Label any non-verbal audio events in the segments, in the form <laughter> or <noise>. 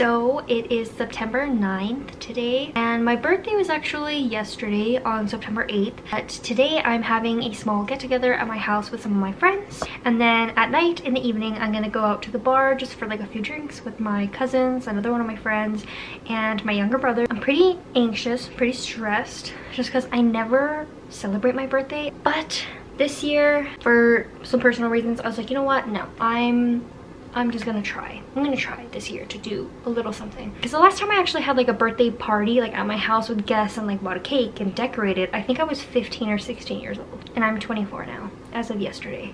So it is September 9th today and my birthday was actually yesterday on September 8th. But today I'm having a small get together at my house with some of my friends and then at night in the evening I'm gonna go out to the bar just for like a few drinks with my cousins, another one of my friends and my younger brother. I'm pretty anxious, pretty stressed just because I never celebrate my birthday but this year for some personal reasons I was like you know what no I'm I'm just gonna try. I'm gonna try this year to do a little something. Because the last time I actually had like a birthday party like at my house with guests and like bought a cake and decorated, I think I was 15 or 16 years old. And I'm 24 now, as of yesterday.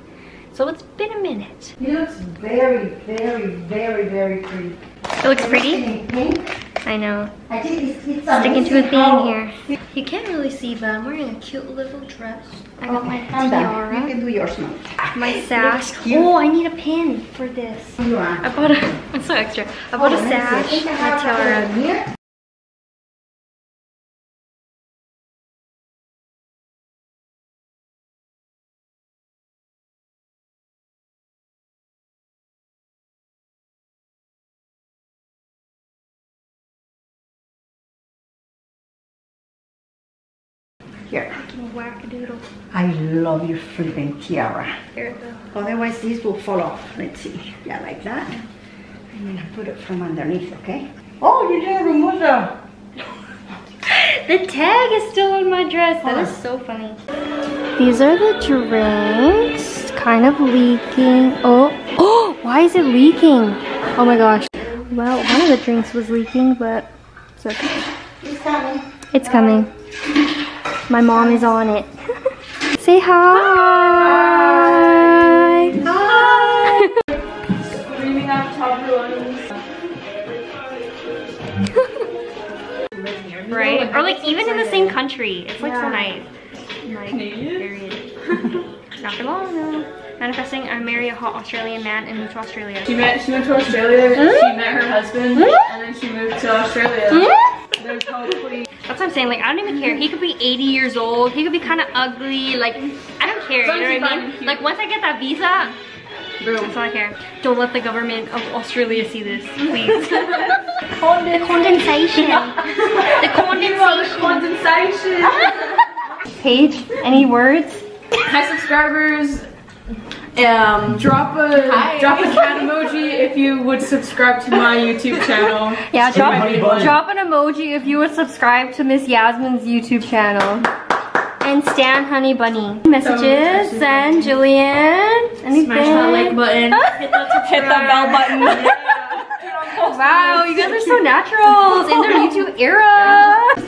So it's been a minute. He looks very, very, very, very pretty. It looks pretty? Pink. I know. I think it's, it's Sticking to a amazing theme how- here. You can't really see, but I'm wearing a cute little dress. I got my oh, Okay, I'm done. You can do yours now. my sash. Oh, I need a pin for this. You are. I bought a, <laughs> I'm so extra. I bought oh, a Oh, let me see. I sash, my have tiara. Here. I love your flipping tiara. Otherwise, these will fall off. Let's see. Yeah, like that. I'm gonna put it from underneath, okay? Oh, you didn't remove the. <laughs> The tag is still on my dress. That is Oh. so funny. These are the drinks. Kind of leaking. Oh, <gasps> oh, why is it leaking? Oh my gosh. Well, one of the drinks was leaking, but it's okay. It's coming. It's coming. My mom is on it. <laughs> Say hi. Hi. Screaming out Toblerones. <laughs> right? Or like even in the same country. It's like so nice. Like, Canadian? period. <laughs> Not for long, no. Manifesting, I marry a hot Australian man and move to Australia. She met. She went to Australia. She met her husband, and then she moved to Australia. They're totally. That's what I'm saying. Like, I don't even care. He could be 80 years old. He could be kind of ugly. Like, I don't care. You know what I mean? Like, once I get that visa, that's all I care. Don't let the government of Australia see this, please. <laughs> the condensation. The condensation. Condensation. Paige, any words? Hi subscribers. Um, drop a drop a cat emoji if you would subscribe to my YouTube channel. Yeah, drop, drop an emoji if you would subscribe to Miss Yasmin's YouTube channel. And Stan Honey Bunny. Messages, and Jillian. Anything? Smash that like button. <laughs> Hit the, hit the bell button. Wow, you guys are so naturals in their <laughs> YouTube era.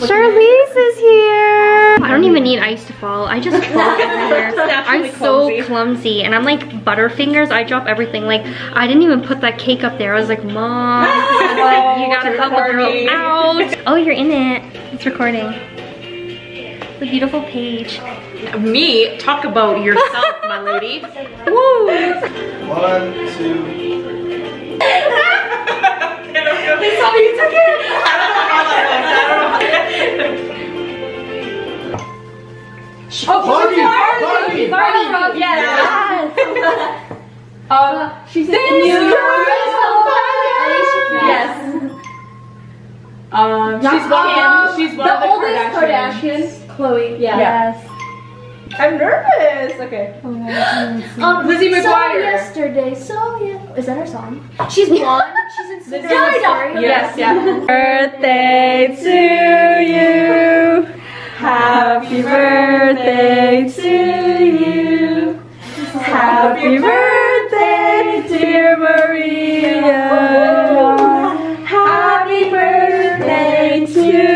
Charlize is here. I don't even need ice to fall. I just fall <laughs> everywhere. I'm so clumsy and I'm like Butterfingers. I drop everything. Like I didn't even put that cake up there. I was like, Mom, <laughs> like, you gotta help a girl recording. out. Oh, you're in it. It's recording. The beautiful page. Me, talk about yourself, my lady. <laughs> Woo! One, two, three. Oldest Kardashians. Chloe. Yeah. Yes. I'm nervous. Okay. Oh, <gasps> Um, Lizzie So McGuire. yesterday, so yeah. Is that her song? She's blonde. She's in Cinderella story. Yes. Yeah. Birthday to you. Happy birthday to you. Happy birthday, dear Maria. Happy birthday to you.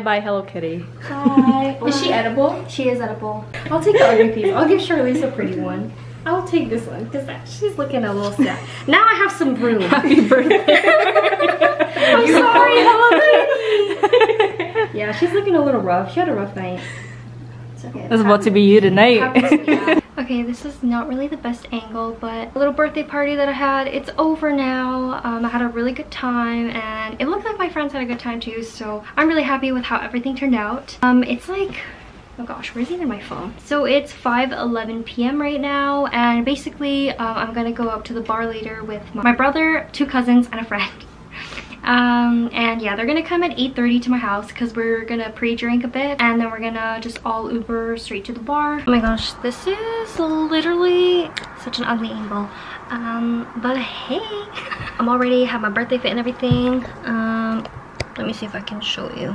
Bye bye, Hello Kitty. Hi. <laughs> Is she edible? She is edible. I'll take the ugly piece. I'll give Charlize a pretty one. I'll take this one because she's looking a little sad. <laughs> Now I have some room. Happy birthday. <laughs> I'm sorry, Hello Kitty. yeah, she's looking a little rough. She had a rough night. It's okay. That's about to be you tonight. Okay, this is not really the best angle, but a little birthday party that I had, it's over now. Um, I had a really good time and it looked like my friends had a good time too, so I'm really happy with how everything turned out. Um, it's like Oh gosh, where's even my phone? So it's 5.11 p.m. right now and basically uh, I'm gonna go up to the bar later with my brother, two cousins, and a friend. Um, and yeah, they're gonna come at 8.30 to my house because we're gonna pre-drink a bit and then we're gonna just all Uber straight to the bar. Oh my gosh, this is literally such an ugly angle. Um, but hey, I'm already have my birthday fit and everything. Um, let me see if I can show you.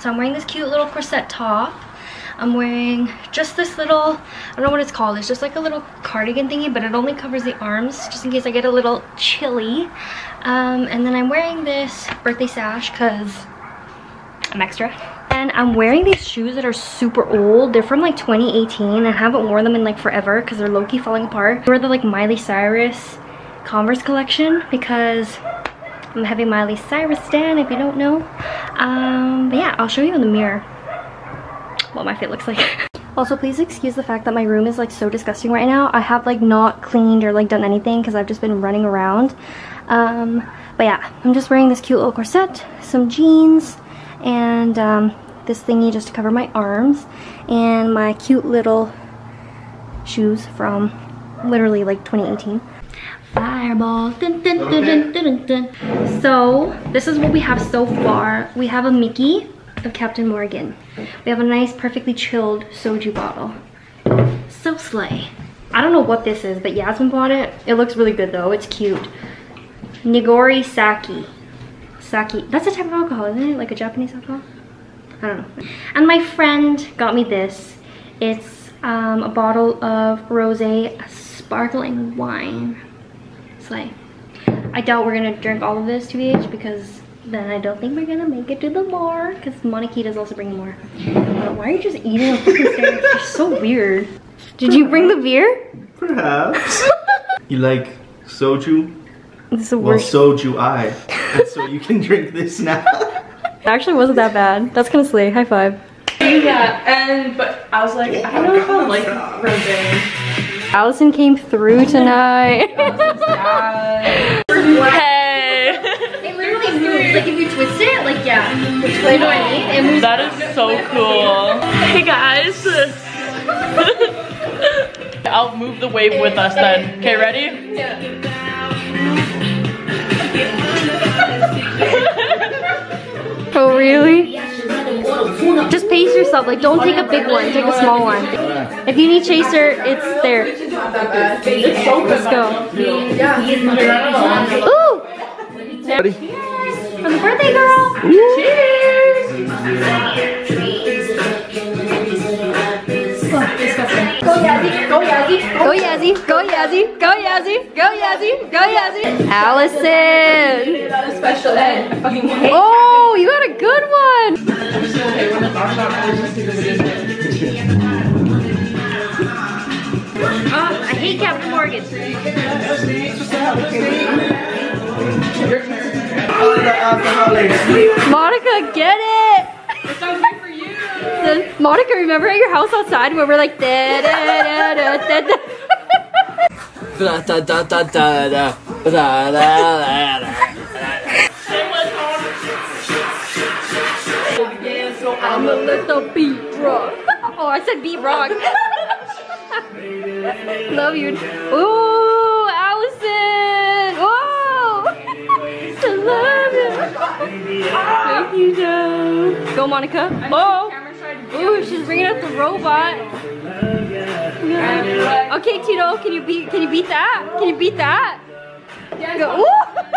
So I'm wearing this cute little corset top. I'm wearing just this little, I don't know what it's called. It's just like a little cardigan thingy, but it only covers the arms just in case I get a little chilly. Um, and then I'm wearing this birthday sash because I'm extra. And I'm wearing these shoes that are super old. They're from like 2018 and I haven't worn them in like forever because they're low-key falling apart. They were the like Miley Cyrus Converse collection because I'm having Miley Cyrus stan if you don't know. Um, but yeah, I'll show you in the mirror what my fit looks like. <laughs> also, please excuse the fact that my room is like so disgusting right now. I have like not cleaned or like done anything because I've just been running around. Um, but yeah, I'm just wearing this cute little corset, some jeans, and um, this thingy just to cover my arms, and my cute little shoes from literally like 2018 fireball dun, dun, dun, so this is what we have so far we have a mickey of captain morgan. We have a nice perfectly chilled soju bottle. So slay i don't know what this is but yasmin bought it. It looks really good though. It's cute. Nigori sake sake that's a type of alcohol isn't it? Like a japanese alcohol? I don't know. And my friend got me this. It's um, a bottle of rosé sparkling wine. Slay. I doubt we're gonna drink all of this to TBH because then I don't think we're gonna make it to the bar because Monikita's also bringing more. Uh, why are you just eating a fucking stairs? You're so weird. Did you bring the beer? Perhaps. <laughs> you like soju? This is the Well, worst. soju I. And so you can drink this now. <laughs> It actually wasn't that bad. That's kind of slay. High five. Yeah, and but I was like, I don't know if I like rosé. Allison came through tonight. <laughs> twist it, like yeah. You know what I mean? It. That is so cool. Hey guys. <laughs> I'll move the wave with us then. Okay, ready? <laughs> oh, really? Just pace yourself. Like, don't take a big one. Take a small one. If you need chaser, it's there. Let's go. Ooh! Ready? For the birthday girl. Cheers. Go Yazzie, go Yazzie, go Yazzie, go Yazzie, go Yazzie. go Yazzie. Allison. Special ed. I fucking hate Oh, you got a good one. Oh, I hate Captain Morgan. Monica, get it. Sounds good for you. Then, Monica, remember at your house outside where we're like da da da da da. Da da da da da da da da da. I'm a little beat rock. Oh, I said beat rock. Love you. Ooh, Allison. Whoa. I love you. Thank you, Joe. Go, Monica. Oh. Ooh, she's bringing out the robot. Yeah. Okay, Tito, can you beat? Can you beat that? Can you beat that? Go. Ooh. <laughs>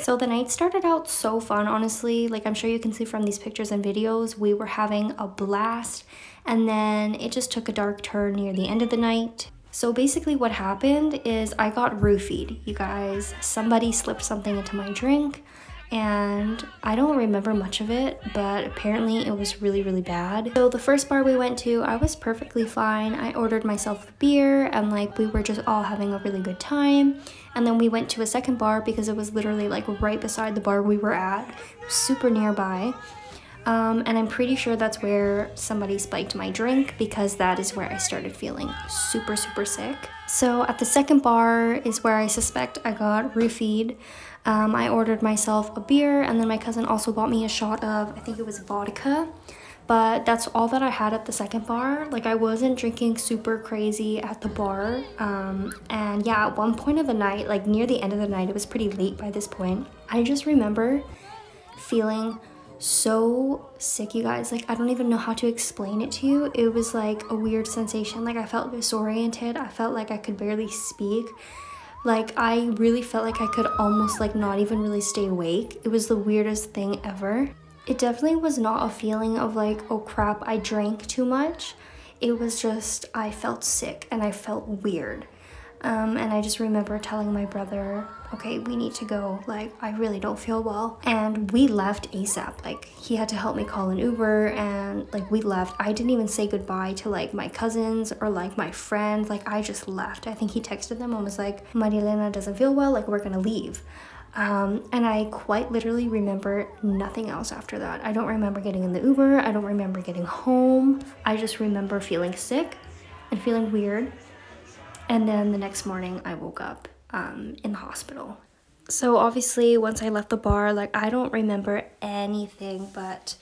So the night started out so fun, honestly. Like I'm sure you can see from these pictures and videos, we were having a blast. And then it just took a dark turn near the end of the night. So basically what happened is I got roofied, you guys. Somebody slipped something into my drink and I don't remember much of it, but apparently it was really, really bad. So the first bar we went to, I was perfectly fine. I ordered myself a beer and like we were just all having a really good time. And then we went to a second bar because it was literally like right beside the bar we were at, super nearby. Um, and I'm pretty sure that's where somebody spiked my drink because that is where I started feeling super, super sick. So at the second bar is where I suspect I got roofied. Um, I ordered myself a beer and then my cousin also bought me a shot of, I think it was vodka. but that's all that I had at the second bar. Like I wasn't drinking super crazy at the bar. Um, and yeah, at one point of the night, like near the end of the night, it was pretty late by this point. I just remember feeling so sick, you guys. Like I don't even know how to explain it to you. It was like a weird sensation. Like I felt disoriented. I felt like I could barely speak. Like I really felt like I could almost like not even really stay awake. It was the weirdest thing ever. It definitely was not a feeling of like, oh crap, I drank too much. It was just, I felt sick and I felt weird. Um, and I just remember telling my brother, okay, we need to go. Like, I really don't feel well. And we left ASAP. Like, he had to help me call an Uber and like we left. I didn't even say goodbye to like my cousins or like my friends. Like, I just left. I think he texted them and was like, Marilena doesn't feel well. Like, we're gonna leave. Um, and I quite literally remember nothing else after that. I don't remember getting in the Uber. I don't remember getting home. I just remember feeling sick and feeling weird. And then the next morning I woke up um, in the hospital. So obviously once I left the bar, like I don't remember anything but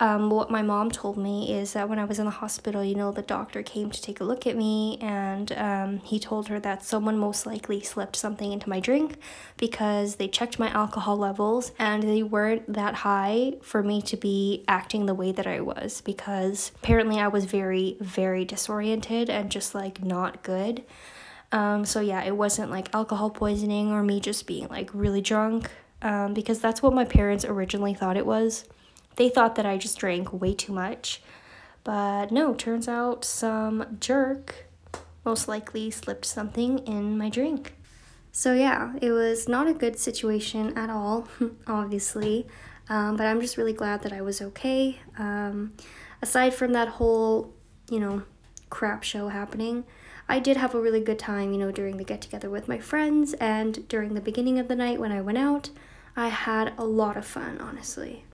um, what my mom told me is that when I was in the hospital, you know, the doctor came to take a look at me and um, he told her that someone most likely slipped something into my drink because they checked my alcohol levels and they weren't that high for me to be acting the way that I was because apparently I was very, very disoriented and just like not good. Um, so yeah, it wasn't like alcohol poisoning or me just being like really drunk um, because that's what my parents originally thought it was. They thought that I just drank way too much. But no, turns out some jerk most likely slipped something in my drink. So yeah, it was not a good situation at all, <laughs> obviously. Um, but I'm just really glad that I was okay. Um, aside from that whole, you know, crap show happening, I did have a really good time, you know, during the get together with my friends and during the beginning of the night when I went out. I had a lot of fun, honestly.